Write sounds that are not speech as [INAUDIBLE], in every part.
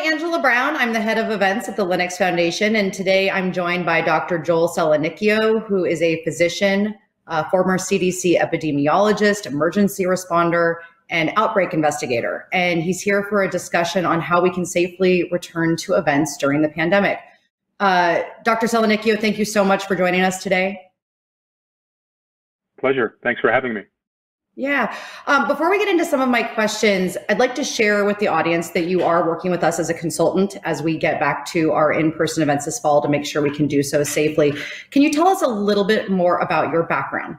Angela Brown. I'm the head of events at the Linux Foundation, and today I'm joined by Dr. Joel Selanikio, who is a physician, uh, former CDC epidemiologist, emergency responder, and outbreak investigator. And he's here for a discussion on how we can safely return to events during the pandemic. Uh, Dr. Selanikio, thank you so much for joining us today. Pleasure. Thanks for having me. Yeah. Um, before we get into some of my questions, I'd like to share with the audience that you are working with us as a consultant as we get back to our in person events this fall to make sure we can do so safely. Can you tell us a little bit more about your background?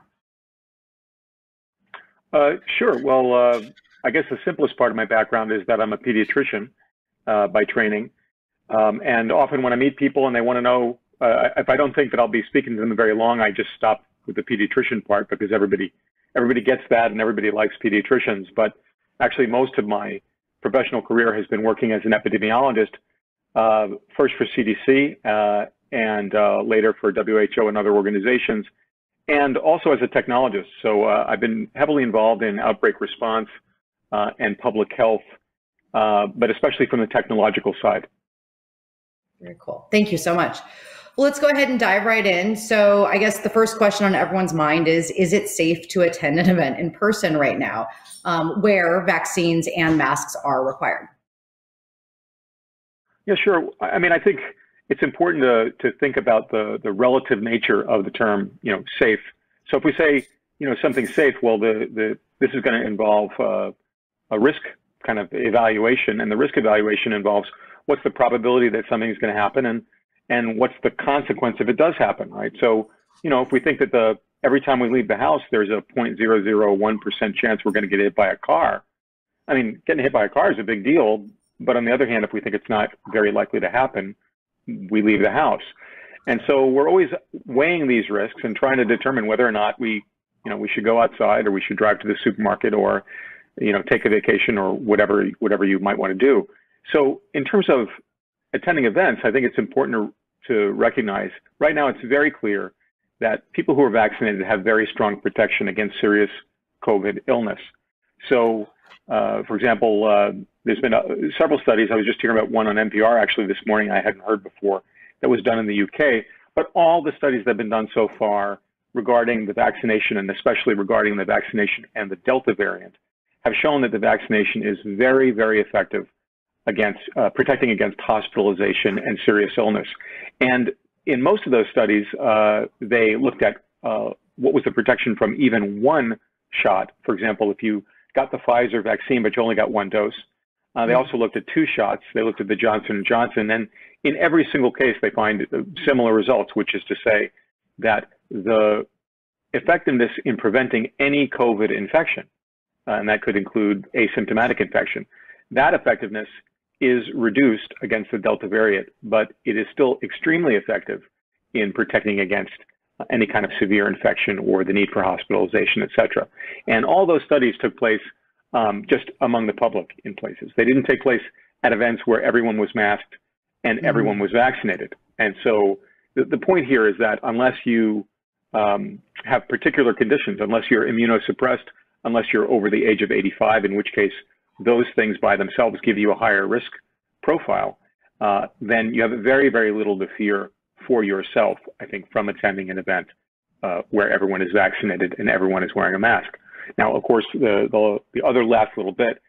Uh, sure. Well, uh, I guess the simplest part of my background is that I'm a pediatrician uh, by training. Um, and often when I meet people and they want to know, uh, if I don't think that I'll be speaking to them very long, I just stop with the pediatrician part because everybody everybody gets that and everybody likes pediatricians. But actually, most of my professional career has been working as an epidemiologist, uh, first for CDC uh, and uh, later for WHO and other organizations, and also as a technologist. So uh, I've been heavily involved in outbreak response uh, and public health, uh, but especially from the technological side. Very cool. Thank you so much. Well, let's go ahead and dive right in. So, I guess the first question on everyone's mind is Is it safe to attend an event in person right now um, where vaccines and masks are required? Yeah, sure. I mean, I think it's important to, to think about the, the relative nature of the term, you know, safe. So if we say, you know, something's safe, well, the, the, this is going to involve uh, a risk kind of evaluation, and the risk evaluation involves what's the probability that something is going to happen, and and what's the consequence if it does happen, right? So, you know, if we think that the every time we leave the house, there's a 0.001% chance we're going to get hit by a car. I mean, getting hit by a car is a big deal, but on the other hand, if we think it's not very likely to happen, we leave the house. And so we're always weighing these risks and trying to determine whether or not we, you know, we should go outside or we should drive to the supermarket or, you know, take a vacation or whatever whatever you might want to do. So in terms of attending events, I think it's important to to recognize. Right now, it's very clear that people who are vaccinated have very strong protection against serious COVID illness. So, uh, for example, uh, there's been uh, several studies. I was just hearing about one on NPR actually this morning. I hadn't heard before that was done in the UK. But all the studies that have been done so far regarding the vaccination, and especially regarding the vaccination and the Delta variant, have shown that the vaccination is very, very effective against uh, protecting against hospitalization and serious illness. And in most of those studies, uh, they looked at uh, what was the protection from even one shot. For example, if you got the Pfizer vaccine but you only got one dose. Uh, they also looked at two shots. They looked at the Johnson and Johnson, and in every single case, they find similar results, which is to say that the effectiveness in preventing any COVID infection, uh, and that could include asymptomatic infection, that effectiveness is reduced against the Delta variant, but it is still extremely effective in protecting against any kind of severe infection or the need for hospitalization, et cetera. And all those studies took place um, just among the public in places. They didn't take place at events where everyone was masked and mm-hmm. everyone was vaccinated. And so the, the point here is that unless you um, have particular conditions, unless you're immunosuppressed, unless you're over the age of 85, in which case those things by themselves give you a higher risk profile, uh, then you have very, very little to fear for yourself, I think, from attending an event uh, where everyone is vaccinated and everyone is wearing a mask. Now, of course, the, the, the other last little bit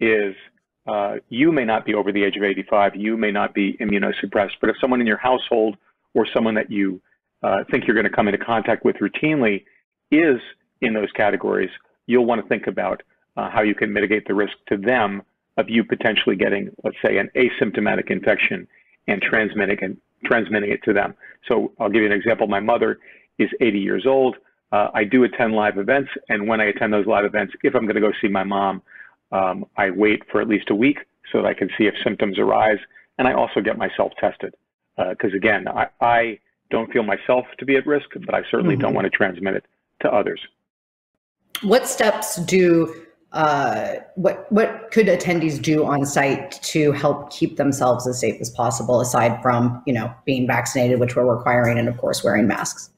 is uh, you may not be over the age of 85, you may not be immunosuppressed, but if someone in your household or someone that you uh, think you're going to come into contact with routinely is in those categories, you'll want to think about uh, how you can mitigate the risk to them of you potentially getting, let's say, an asymptomatic infection and transmitting it, transmitting it to them. So I'll give you an example. My mother is 80 years old. Uh, I do attend live events, and when I attend those live events, if I'm going to go see my mom, um, I wait for at least a week so that I can see if symptoms arise, and I also get myself tested. Because uh, again, I, I, don't feel myself to be at risk, but I certainly mm-hmm. don't want to transmit it to others. What steps do uh, what what could attendees do on site to help keep themselves as safe as possible, aside from you know being vaccinated, which we're requiring, and of course wearing masks?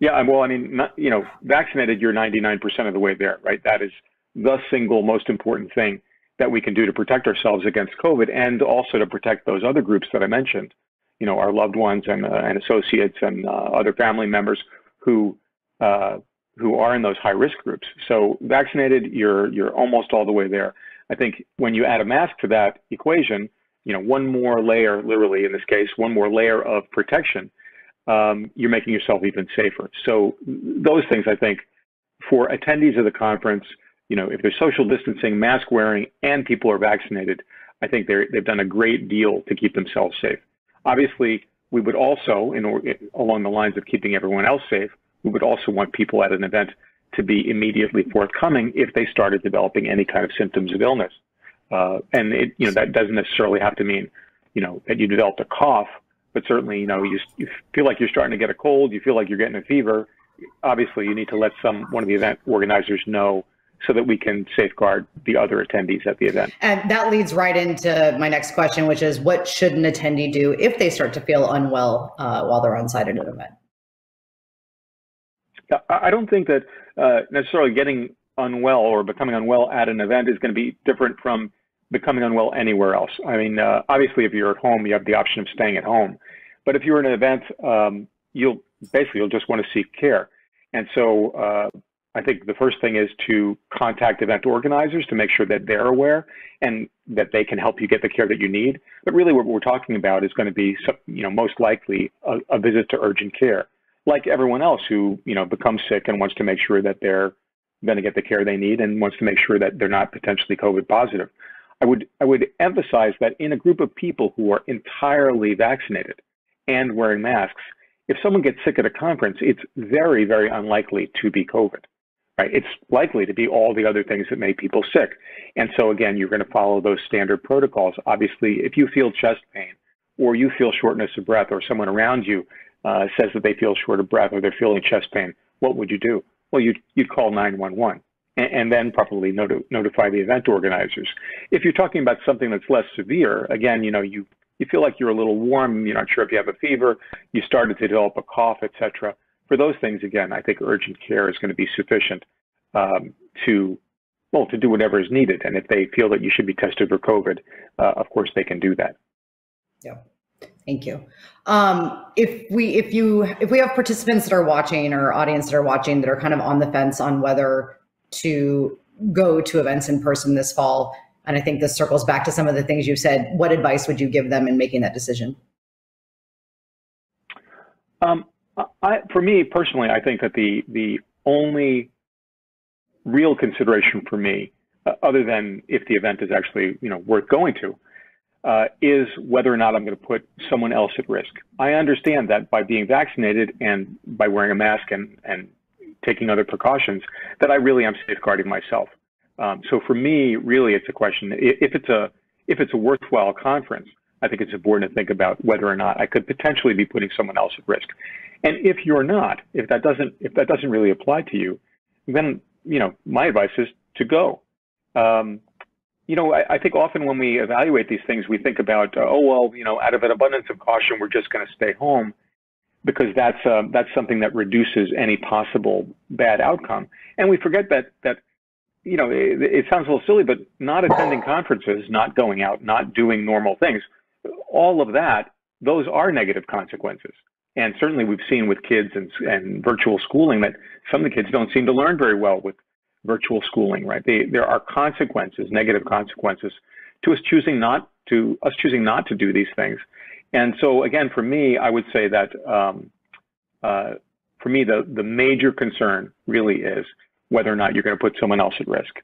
Yeah, well, I mean, not, you know, vaccinated, you're 99% of the way there, right? That is the single most important thing. that we can do to protect ourselves against COVID and also to protect those other groups that I mentioned, you know, our loved ones and, uh, and associates and uh, other family members who uh, who are in those high risk groups. So vaccinated, you're you're almost all the way there. I think when you add a mask to that equation, you know, one more layer, literally in this case, one more layer of protection, um, you're making yourself even safer. So those things, I think, for attendees of the conference, you know, if there's social distancing, mask wearing, and people are vaccinated, I think they they've done a great deal to keep themselves safe. Obviously, we would also, in, along the lines of keeping everyone else safe, we would also want people at an event to be immediately forthcoming if they started developing any kind of symptoms of illness. Uh, and it, you know that doesn't necessarily have to mean, you know, that you developed a cough, but certainly, you know, you, you feel like you're starting to get a cold, you feel like you're getting a fever. Obviously, you need to let some one of the event organizers know so that we can safeguard the other attendees at the event. And that leads right into my next question, which is what should an attendee do if they start to feel unwell uh, while they're on site at an event? I don't think that uh, necessarily getting unwell or becoming unwell at an event is going to be different from becoming unwell anywhere else. I mean, uh, obviously, if you're at home, you have the option of staying at home. But if you're in an event, um, you'll basically you'll just want to seek care. And so uh, I think the first thing is to contact event organizers to make sure that they're aware and that they can help you get the care that you need. But really, what we're talking about is going to be, you know, most likely a, a visit to urgent care, like everyone else who, you know, becomes sick and wants to make sure that they're going to get the care they need and wants to make sure that they're not potentially COVID positive. I would I would emphasize that in a group of people who are entirely vaccinated and wearing masks, if someone gets sick at a conference, it's very very unlikely to be COVID right? It's likely to be all the other things that make people sick. And so again, you're going to follow those standard protocols. Obviously, if you feel chest pain or you feel shortness of breath or someone around you uh, says that they feel short of breath or they're feeling chest pain, what would you do? Well, you'd, you'd call 911 and, and then probably noti- notify the event organizers. If you're talking about something that's less severe, again, you know, you, you feel like you're a little warm, you're not sure if you have a fever, you started to develop a cough, etc for those things, again, I think urgent care is going to be sufficient um, to, well, to do whatever is needed. And if they feel that you should be tested for COVID, uh, of course, they can do that. Yeah. Thank you. Um, if we, if you, if we have participants that are watching or audience that are watching that are kind of on the fence on whether to go to events in person this fall, and I think this circles back to some of the things you said. What advice would you give them in making that decision? Um, I, for me personally, I think that the the only real consideration for me, uh, other than if the event is actually you know worth going to, uh, is whether or not I'm going to put someone else at risk. I understand that by being vaccinated and by wearing a mask and and taking other precautions, that I really am safeguarding myself. Um, so for me, really, it's a question if it's a if it's a worthwhile conference. I think it's important to think about whether or not I could potentially be putting someone else at risk. And if you're not, if that doesn't if that doesn't really apply to you, then you know my advice is to go. Um, you know, I, I, think often when we evaluate these things, we think about, uh, oh well, you know, out of an abundance of caution, we're just going to stay home because that's uh, that's something that reduces any possible bad outcome. And we forget that that you know it, it sounds a little silly, but not attending conferences, not going out, not doing normal things, all of that, those are negative consequences. And certainly we've seen with kids and, and virtual schooling that some of the kids don't seem to learn very well with virtual schooling, right? They, there are consequences, negative consequences to us choosing not to, us choosing not to do these things. And so again, for me, I would say that um, uh, for me, the, the major concern really is whether or not you're going to put someone else at risk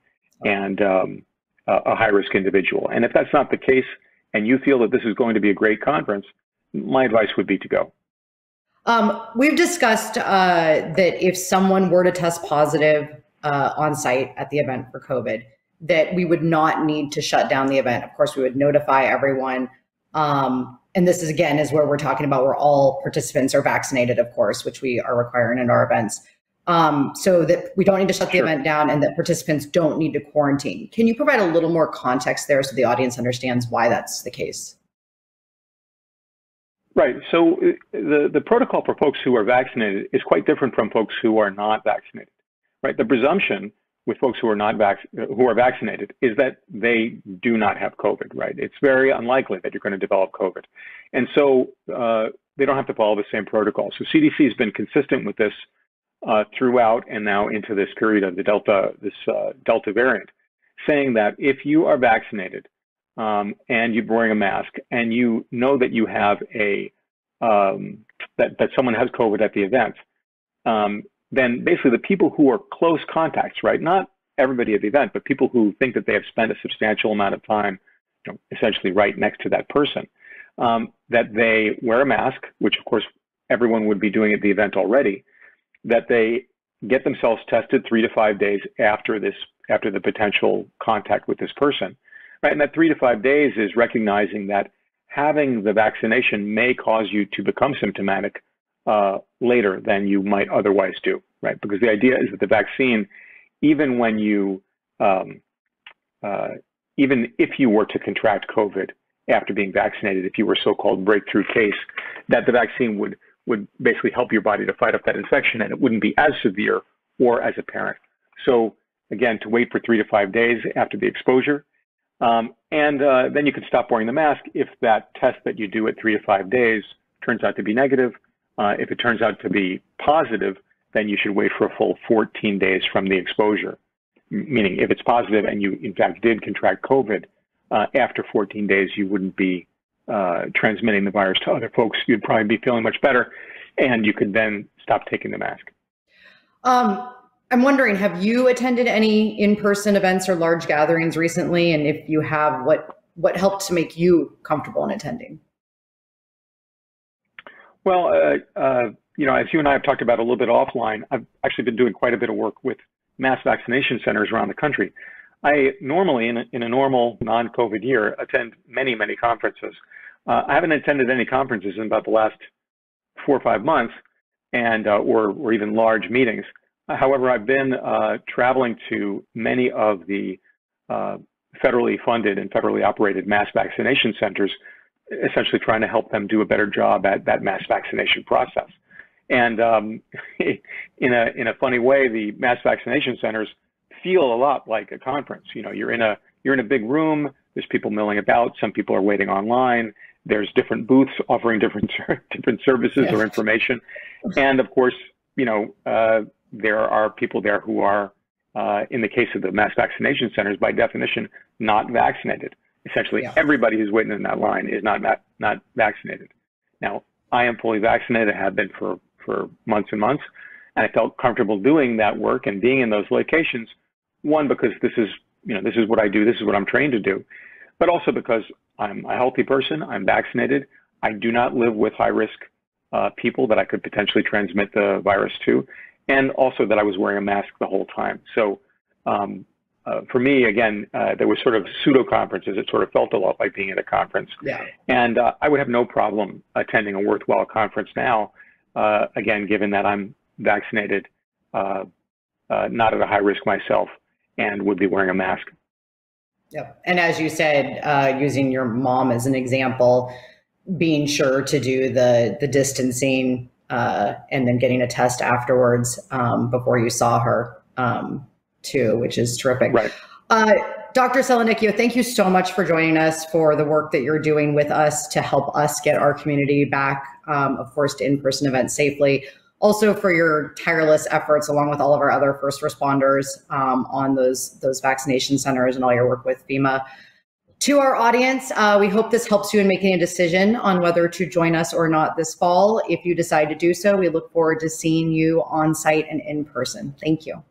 and um, a, a high risk individual. And if that's not the case, and you feel that this is going to be a great conference, my advice would be to go. Um, we've discussed uh, that if someone were to test positive uh, on site at the event for COVID, that we would not need to shut down the event. Of course, we would notify everyone. Um, and this is again is where we're talking about where all participants are vaccinated, of course, which we are requiring in our events. Um, so that we don't need to shut the event down and that participants don't need to quarantine. Can you provide a little more context there so the audience understands why that's the case? Right. So uh, the, the protocol for folks who are vaccinated is quite different from folks who are not vaccinated. Right. The presumption with folks who are not vac- who are vaccinated is that they do not have COVID, right? It's very unlikely that you're going to develop COVID, and so uh, they don't have to follow the same protocol. So CDC has been consistent with this uh, throughout, and now into this period of the Delta this uh, Delta variant, saying that if you are vaccinated um, and you're wearing a mask and you know that you have a um, that that someone has COVID at the event, um, then basically the people who are close contacts, right? Not everybody at the event, but people who think that they have spent a substantial amount of time, you know, essentially right next to that person, um, that they wear a mask, which of course everyone would be doing at the event already, that they get themselves tested three to five days after this, after the potential contact with this person, right? And that three to five days is recognizing that having the vaccination may cause you to become symptomatic uh, later than you might otherwise do, right? Because the idea is that the vaccine, even when you, um, uh, even if you were to contract COVID after being vaccinated, if you were so-called breakthrough case, that the vaccine would would basically help your body to fight off that infection, and it wouldn't be as severe or as apparent. So again, to wait for three to five days after the exposure, um, and uh, then you can stop wearing the mask if that test that you do at three to five days turns out to be negative uh, if it turns out to be positive, then you should wait for a full 14 days from the exposure. Meaning, if it's positive and you, in fact, did contract COVID, uh, after 14 days, you wouldn't be uh, transmitting the virus to other folks. You'd probably be feeling much better, and you could then stop taking the mask. Um, I'm wondering, have you attended any in-person events or large gatherings recently? And if you have, what what helped to make you comfortable in attending? Well, uh, uh, you know, as you and I have talked about a little bit offline, I've actually been doing quite a bit of work with mass vaccination centers around the country. I normally, in a, in a normal non-COVID year, attend many, many conferences. Uh, I haven't attended any conferences in about the last four or five months, and uh, or, or even large meetings. However, I've been uh, traveling to many of the uh, federally funded and federally operated mass vaccination centers essentially trying to help them do a better job at that mass vaccination process. And um, [LAUGHS] in a in a funny way, the mass vaccination centers feel a lot like a conference. You know, you're in a you're in a big room. There's people milling about. Some people are waiting online. There's different booths offering different [LAUGHS] different services yes. or information, and of course, you know, uh, there are people there who are, uh, in the case of the mass vaccination centers, by definition, not vaccinated. Essentially, yeah. everybody who's waiting in that line is not, not not vaccinated. Now, I am fully vaccinated. I have been for for months and months, and I felt comfortable doing that work and being in those locations. One, because this is you know this is what I do. This is what I'm trained to do, but also because I'm a healthy person. I'm vaccinated. I do not live with high risk uh, people that I could potentially transmit the virus to, and also that I was wearing a mask the whole time. So um, uh, for me, again, uh, there was sort of pseudo conferences. It sort of felt a lot like being at a conference. Yeah. And uh, I would have no problem attending a worthwhile conference now, uh, again, given that I'm vaccinated, uh, uh, not at a high risk myself, and would be wearing a mask. Yep. And as you said, using your mom as an example, being sure to do the the distancing and then getting a test afterwards um, before you saw her. Um, too, which is terrific. Right. Uh, Dr. Selanikio, thank you so much for joining us for the work that you're doing with us to help us get our community back, um, of course, to in-person events safely. Also for your tireless efforts, along with all of our other first responders um, on those those vaccination centers and all your work with FEMA. To our audience, uh, we hope this helps you in making a decision on whether to join us or not this fall. If you decide to do so, we look forward to seeing you on site and in person. Thank you.